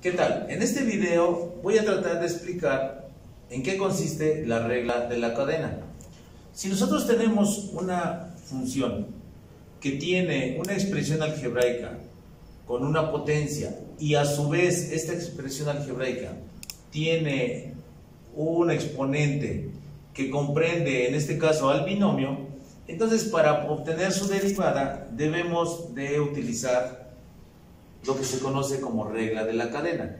¿Qué tal? En este video voy a tratar de explicar en qué consiste la regla de la cadena. Si nosotros tenemos una función que tiene una expresión algebraica con una potencia y a su vez esta expresión algebraica tiene un exponente que comprende en este caso al binomio, entonces para obtener su derivada debemos de utilizar lo que se conoce como regla de la cadena.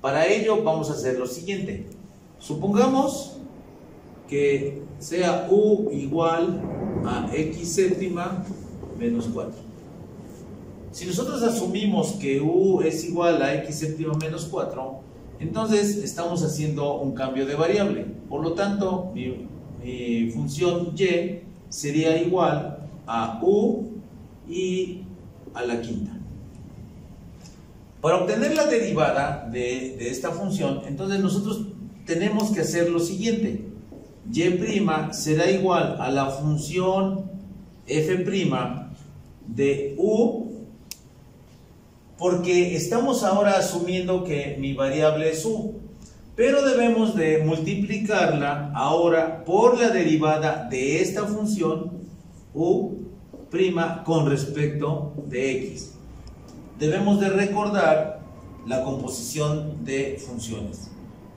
Para ello vamos a hacer lo siguiente. Supongamos que sea u igual a x séptima menos 4. Si nosotros asumimos que u es igual a x séptima menos 4, entonces estamos haciendo un cambio de variable. Por lo tanto, mi, mi función y sería igual a u y a la quinta. Para obtener la derivada de, esta función, entonces nosotros tenemos que hacer lo siguiente. y' será igual a la función f' de u porque estamos ahora asumiendo que mi variable es u pero debemos de multiplicarla ahora por la derivada de esta función u' con respecto de x debemos de recordar la composición de funciones.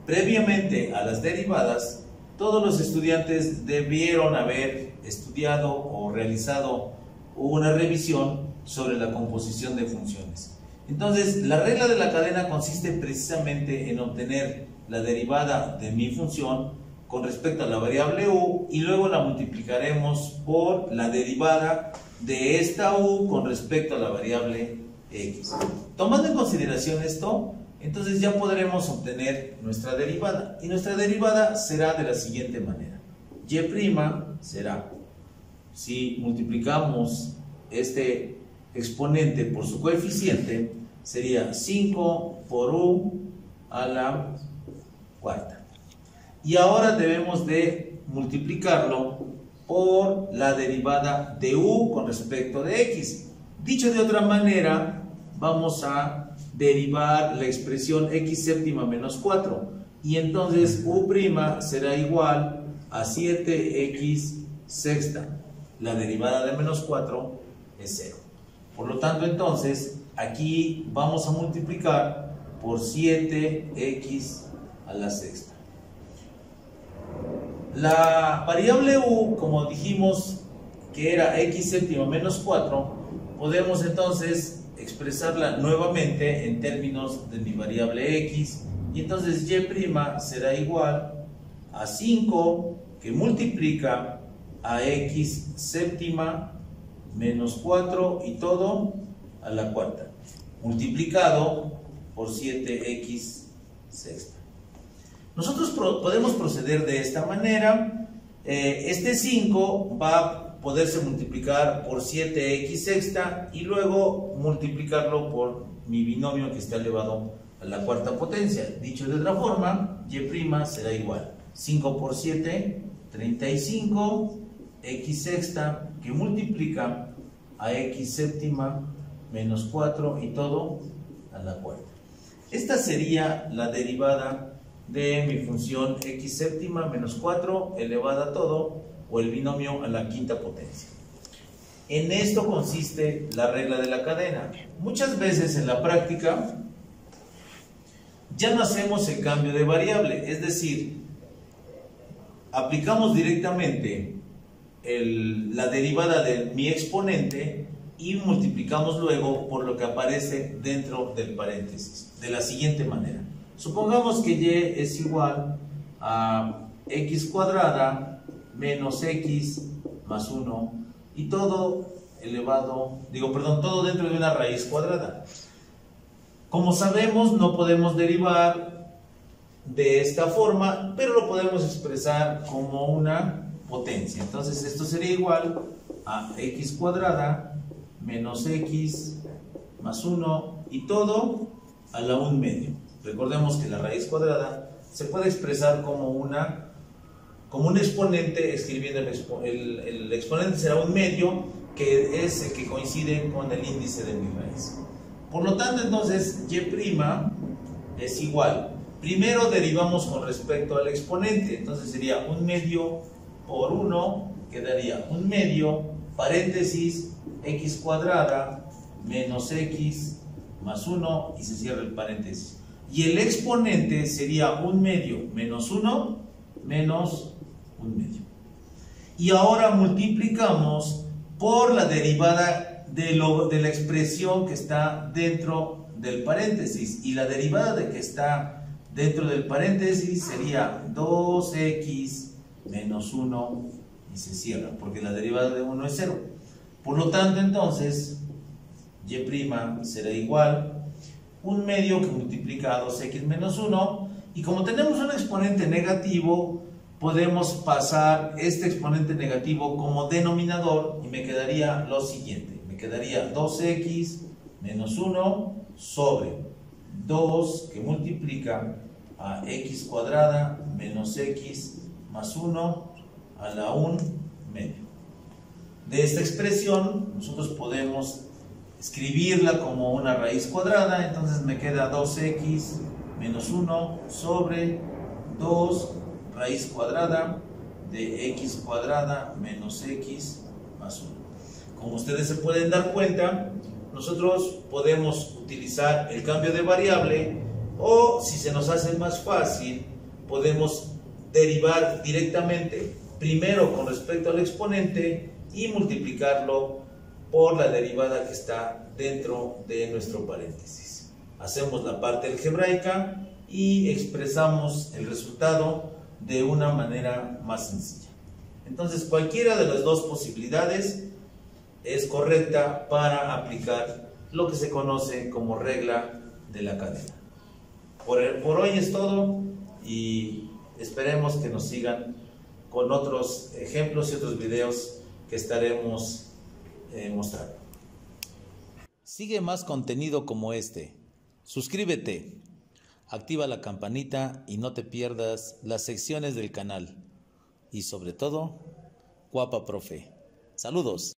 Previamente a las derivadas, todos los estudiantes debieron haber estudiado o realizado una revisión sobre la composición de funciones. Entonces, la regla de la cadena consiste precisamente en obtener la derivada de mi función con respecto a la variable u y luego la multiplicaremos por la derivada de esta u con respecto a la variable Tomando en consideración esto, entonces ya podremos obtener nuestra derivada. Y nuestra derivada será de la siguiente manera. y' será, si multiplicamos este exponente por su coeficiente, sería 5 por u a la cuarta. Y ahora debemos de multiplicarlo por la derivada de u con respecto de x. Dicho de otra manera, vamos a derivar la expresión x séptima menos 4 y entonces u' será igual a 7x sexta. La derivada de menos 4 es 0. Por lo tanto, entonces, aquí vamos a multiplicar por 7x a la sexta. La variable u, como dijimos que era x séptima menos 4, podemos entonces expresarla nuevamente en términos de mi variable x y entonces y' será igual a 5 que multiplica a x séptima menos 4 y todo a la cuarta multiplicado por 7x sexta. Nosotros podemos proceder de esta manera. Eh, este 5 va poderse multiplicar por 7x sexta y luego multiplicarlo por mi binomio que está elevado a la cuarta potencia. Dicho de otra forma, y' será igual 5 por 7, 35, x sexta que multiplica a x séptima menos 4 y todo a la cuarta. Esta sería la derivada de mi función x séptima menos 4 elevada a todo o el binomio a la quinta potencia. En esto consiste la regla de la cadena. Muchas veces en la práctica ya no hacemos el cambio de variable, es decir, aplicamos directamente la derivada de mi exponente y multiplicamos luego por lo que aparece dentro del paréntesis, de la siguiente manera. Supongamos que y es igual a x cuadrada menos x más 1 y todo elevado, digo, perdón, todo dentro de una raíz cuadrada. Como sabemos, no podemos derivar de esta forma, pero lo podemos expresar como una potencia. Entonces esto sería igual a x cuadrada menos x más 1 y todo a la 1 medio. Recordemos que la raíz cuadrada se puede expresar como una como un exponente, escribiendo el, exponente será un medio que es el que coincide con el índice de mi raíz. Por lo tanto, entonces, y' es igual. Primero derivamos con respecto al exponente, entonces sería un medio por 1, quedaría un medio, paréntesis, x cuadrada menos x más 1 y se cierra el paréntesis. Y el exponente sería un medio menos 1 menos un medio. Y ahora multiplicamos por la derivada de, lo, de la expresión que está dentro del paréntesis. Y la derivada de que está dentro del paréntesis sería 2x menos 1 y se cierra, porque la derivada de 1 es 0. Por lo tanto, entonces, y' será igual un medio que multiplica a 2x menos 1 y como tenemos un exponente negativo podemos pasar este exponente negativo como denominador y me quedaría lo siguiente. Me quedaría 2x menos 1 sobre 2 que multiplica a x cuadrada menos x más 1 a la 1 medio. De esta expresión nosotros podemos escribirla como una raíz cuadrada, entonces me queda 2x menos 1 sobre 2 raíz cuadrada de x cuadrada menos x más 1. Como ustedes se pueden dar cuenta, nosotros podemos utilizar el cambio de variable o si se nos hace más fácil, podemos derivar directamente primero con respecto al exponente y multiplicarlo por la derivada que está dentro de nuestro paréntesis. Hacemos la parte algebraica y expresamos el resultado de una manera más sencilla. Entonces cualquiera de las dos posibilidades es correcta para aplicar lo que se conoce como regla de la cadena. Por, por hoy es todo y esperemos que nos sigan con otros ejemplos y otros videos que estaremos eh, mostrar. Sigue más contenido como este. Suscríbete, activa la campanita y no te pierdas las secciones del canal. Y sobre todo, guapa profe. Saludos.